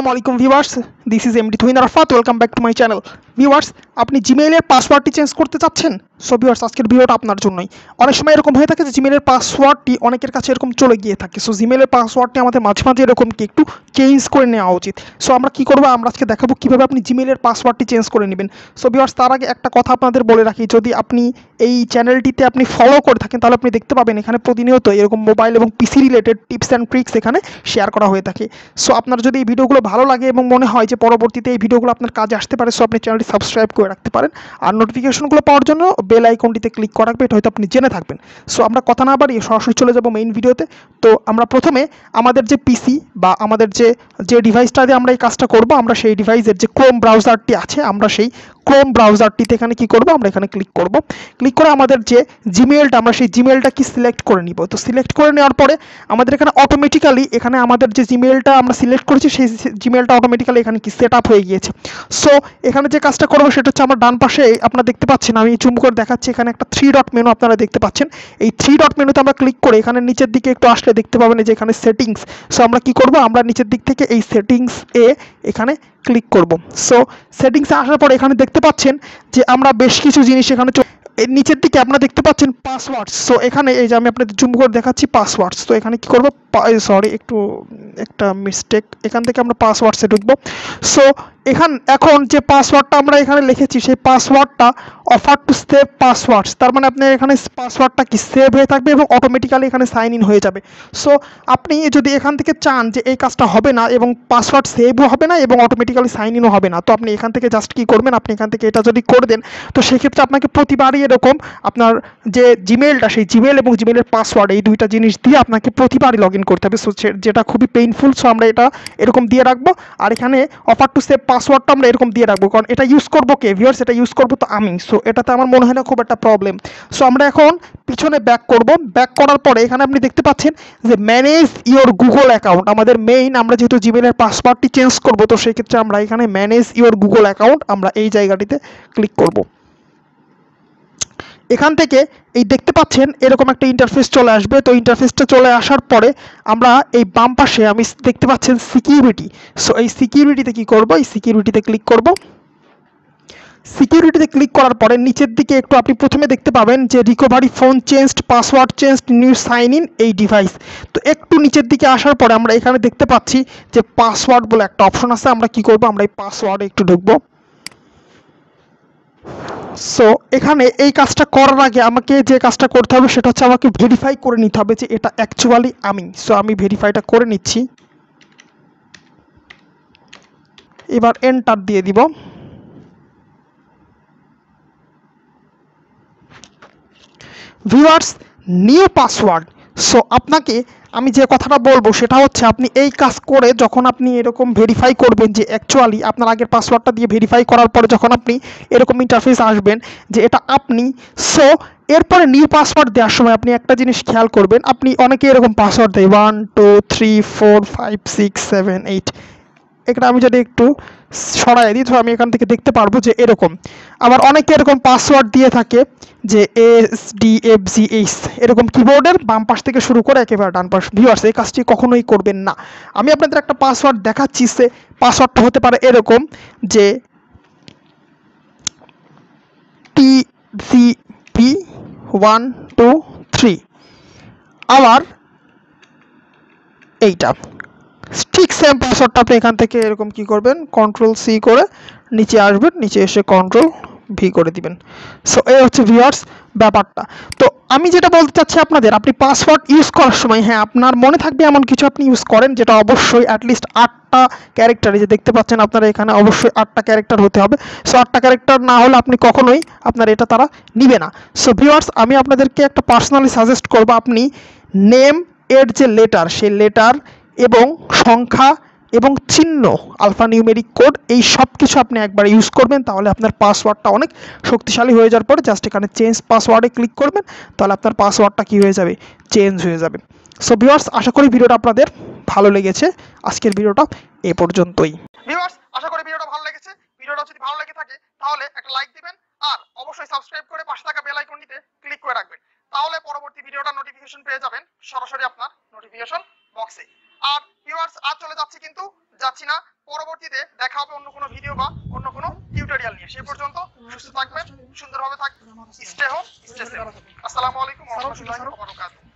আসসালামু আলাইকুম viewers this is MD Tuhin Arfat welcome back to my channel viewers আপনি জিমেইলের পাসওয়ার্ডটি চেঞ্জ করতে চাচ্ছেন? সো ভিউয়ার্স আজকের ভিডিওটা আপনার জন্যই। অনেক সময় এরকম হয়ে থাকে যে জিমেইলের পাসওয়ার্ডটি অনেকের কাছে এরকম চলে গিয়ে থাকে। সো জিমেইলের পাসওয়ার্ডটি আমাদের মাঝে মাঝে এরকম কি একটু চেঞ্জ করে নেওয়া উচিত। সো আমরা কি করব? আমরা আজকে দেখাবো কীভাবে আপনি জিমেইলের পাসওয়ার্ডটি চেঞ্জ করে নেবেন। সো ভিউয়ার্স তার আগে একটা কথা আপনাদের বলে রাখি। যদি আপনি এই চ্যানেলটিতে আপনি ফলো করে থাকেন, তাহলে আপনি দেখতে পাবেন এখানে প্রতিনিয়ত এরকম মোবাইল এবং PC related tips and tricks এখানে শেয়ার করা হয়ে থাকে। সো আপনার যদি এই ভিডিওগুলো ভালো লাগে এবং মনে হয় যে পরবর্তীতে এই ভিডিওগুলো আপনার কাজে আসতে পারে সো আপনি চ্যানেলটি সাবস্ক্রাইব করে রাখতে পারেন। আর নোটিফিকেশনগুলো পাওয়ার জন্য বেল আইকনটিতে ক্লিক করা রাখবে, এটা হয়তো আপনি জেনে থাকবেন। সো আমরা কথা না বাড়িয়ে সরাসরি চলে যাব মেইন ভিডিওতে তো আমরা প্রথমে আমাদের যে পিসি বা আমাদের যে যে ডিভাইসটা দিয়ে আমরা এই কাজটা করব, আমরা সেই ডিভাইসের যে ক্রোম ব্রাউজারটি আছে, আমরা সেই ক্রোম ব্রাউজারটিতে এখানে কি করব? আমরা এখানে ক্লিক করব। ক্লিক করে আমাদের যে জিমেলটা আমরা সেই জিমেলটা কি সিলেক্ট করে নিব? তো সিলেক্ট করে নেওয়ার পরে আমাদের এখানে অটোমেটিক্যালি এখানে আমাদের যে জিমেলটা আমরা সিলেক্ট করেছি, সেই জিমেলটা অটোমেটিক্যালি এখানে কি সেট আপ হয়ে গিয়েছে। সো এখানে যে কাজটা করব, সেটা হচ্ছে আমার ডান পাশে আপনারা দেখতে পাচ্ছেন, আমি জুম করে দেখাচ্ছি, এখানে একটা থ্রি ডট মেনু আপনারা দেখতে পাচ্ছেন। এই থ্রি ডট মেনুতে আমরা ক্লিক করে এখানে নিচের দিকে একটু আসলে দেখতে পাবেন যে এখানে সেটিংস সো আমরা কি করব? আমরা নিচের দিক থেকে এই সেটিংস এ এখানে ক্লিক করব। সো সেটিংসে আসার পর এখানে দেখতে পাচ্ছেন যে আমরা বেশ কিছু জিনিস এখানে নিচের দিকে আপনারা দেখতে পাচ্ছেন পাসওয়ার্ডস সো এখানে এই যে আমি আপনাদের জুম করে দেখাচ্ছি পাসওয়ার্ডস তো এখানে কি করব? সরি একটু, একটা মিস্টেক এখান থেকে আমরা পাসওয়ার্ডসে ঢুকবো। সো এখান, এখন যে পাসওয়ার্ডটা আমরা এখানে লিখেছি, সেই পাসওয়ার্ডটা অফার টু সেভ পাসওয়ার্ডস তার মানে আপনার এখানে পাসওয়ার্ডটা কি সেভ হয়ে থাকবে এবং অটোমেটিক্যালি এখানে সাইন ইন হয়ে যাবে। সো আপনি যদি এখান থেকে চান যে এই কাজটা হবে না এবং পাসওয়ার্ড সেভও হবে না এবং অটোমেটিক্যালি সাইন ইনও হবে না, তো আপনি এখান থেকে জাস্ট কি করবেন? আপনি এখান থেকে এটা যদি করে দেন, তো সেক্ষেত্রে আপনাকে প্রতিবারই এরকম আপনার যে জিমেলটা সেই জিমেল এবং জিমেলের পাসওয়ার্ড এই দুইটা জিনিস দিয়ে আপনাকে প্রতিবারই লগ ইন করতে হবে। সো, যেটা খুবই পেইনফুল সো আমরা এটা এরকম দিয়ে রাখব। আর এখানে অফার টু সেভ পাসওয়ার্ডটা আমরা এরকম দিয়ে রাখব, কারণ এটা ইউজ করব কে? ভিউয়ার্স এটা ইউজ করব তো আমি। সো এটাতে আমার মনে হয় না খুব একটা প্রবলেম সো আমরা এখন পিছনে ব্যাক করব। ব্যাক করার পরে এখানে আপনি দেখতে পাচ্ছেন যে ম্যানেজ ইওর গুগল অ্যাকাউন্ট আমাদের মেইন আমরা যেহেতু জিমেলের পাসওয়ার্ডটি চেঞ্জ করব, তো সেক্ষেত্রে আমরা এখানে ম্যানেজ ইওর গুগল অ্যাকাউন্ট আমরা এই জায়গাটিতে ক্লিক করব। এখান থেকে এই দেখতে পাচ্ছেন এরকম একটা ইন্টারফেস চলে আসবে। তো ইন্টারফেসটা চলে আসার পরে আমরা এই বাম পাশে আমি দেখতে পাচ্ছেন সিকিউরিটি সো এই সিকিউরিটিতে কি করব? এই সিকিউরিটিতে ক্লিক করব। সিকিউরিটিতে ক্লিক করার পরে নিচের দিকে একটু আপনি প্রথমে দেখতে পাবেন যে recovery phone changed password changed new sign in এই ডিভাইস তো একটু নিচের দিকে আসার পরে আমরা এখানে দেখতে পাচ্ছি যে পাসওয়ার্ড বলে একটা অপশন আছে। আমরা কি করব? আমরা এই পাসওয়ার্ডে একটু ঢুকবো। সো এখানে এই কাজটা করার আগে আমাকে যে কাজটা করতে হবে সেটা হচ্ছে আমাকে ভেরিফাই করে নিতে হবে যে এটা অ্যাকচুয়ালি আমি। সো আমি ভেরিফাইটা করে নিচ্ছি। এবার এন্টার দিয়ে দিব। ভিউয়ার্স নিউ পাসওয়ার্ড সো আপনাকে আমি যে কথাটা বলব সেটা হচ্ছে আপনি এই কাজ করে যখন আপনি এরকম ভেরিফাই করবেন যে অ্যাকচুয়ালি আপনার আগের পাসওয়ার্ডটা দিয়ে ভেরিফাই করার পরে যখন আপনি এরকম ইন্টারফেস আসবেন যে এটা আপনি সো এরপরে নিউ পাসওয়ার্ড দেওয়ার সময় আপনি একটা জিনিস খেয়াল করবেন, আপনি অনেকে এরকম পাসওয়ার্ড দেয় one two three four five six seven eight এটা আমি যদি একটু সরাই দিই, তো আমি এখান থেকে দেখতে পারব যে এরকম। আবার অনেকে এরকম পাসওয়ার্ড দিয়ে থাকে যে S D F G H এরকম কিবোর্ডের বাম পাশ থেকে শুরু করে একেবারে ডান পাশ। ভিউয়ার্স এই কাজটি কখনোই করবেন না। আমি আপনাদের একটা পাসওয়ার্ড দেখাচ্ছি, সে পাসওয়ার্ডটা হতে পারে এরকম যে T G P one two three আবার এইটা। ঠিক সেম পাসওয়ার্ডটা আপনি এখান থেকে এরকম কি করবেন কন্ট্রোল সি করে নিচে আসবেন, নিচে এসে কন্ট্রোল ভি করে দিবেন। সো এই হচ্ছে ভিউয়ার্স ব্যাপারটা। তো আমি যেটা বলতে চাচ্ছি আপনাদের, আপনি পাসওয়ার্ড ইউজ করার সময় হ্যাঁ আপনার মনে থাকবে এমন কিছু আপনি ইউজ করেন যেটা অবশ্যই অ্যাটলিস্ট আটটা ক্যারেক্টার যে দেখতে পাচ্ছেন আপনারা এখানে অবশ্যই আটটা ক্যারেক্টার হতে হবে। সো আটটা ক্যারেক্টার না হলে আপনি কখনোই আপনার এটা তারা নিবে না। সো ভিউয়ার্স আমি আপনাদেরকে একটা পার্সোনালি সাজেস্ট করব, আপনি নেম এর যে লেটার সেই লেটার এবং সংখ্যা এবং চিহ্ন আলফা নিউমেরিক কোড এই সব কিছু আপনি একবার ইউজ করবেন, তাহলে আপনার পাসওয়ার্ডটা অনেক শক্তিশালী হয়ে যাওয়ার পরে জাস্ট এখানে চেঞ্জ পাসওয়ার্ডে ক্লিক করবেন, তাহলে আপনার পাসওয়ার্ডটা কী হয়ে যাবে? চেঞ্জ হয়ে যাবে। সো ভিউয়ার্স আশা করি ভিডিওটা আপনাদের ভালো লেগেছে। আজকের ভিডিওটা এ পর্যন্তই। ভিউয়ার্স আশা করি ভিডিওটা ভালো লেগেছে। ভিডিওটা যদি ভালো লেগে থাকে, তাহলে একটা লাইক দিবেন, আর অবশ্যই সাবস্ক্রাইব করে পাশে থাকা বেল আইকনটিতে ক্লিক করে রাখবেন। তাহলে পরবর্তী ভিডিওটা নোটিফিকেশন পেয়ে যাবেন, সরাসরি আপনার নোটিফিকেশন বক্সে আর চলে যাচ্ছি কিন্তু যাচ্ছি না। পরবর্তীতে দেখা হবে অন্য কোনো ভিডিও বা অন্য কোনো টিউটোরিয়াল নিয়ে। সেই পর্যন্ত সুস্থ থাকবেন সুন্দরভাবে থাকবেন স্টে হোম স্টে সেফ আসসালামু আলাইকুম ওয়া রাহমাতুল্লাহি ওয়া বারাকাতুহু।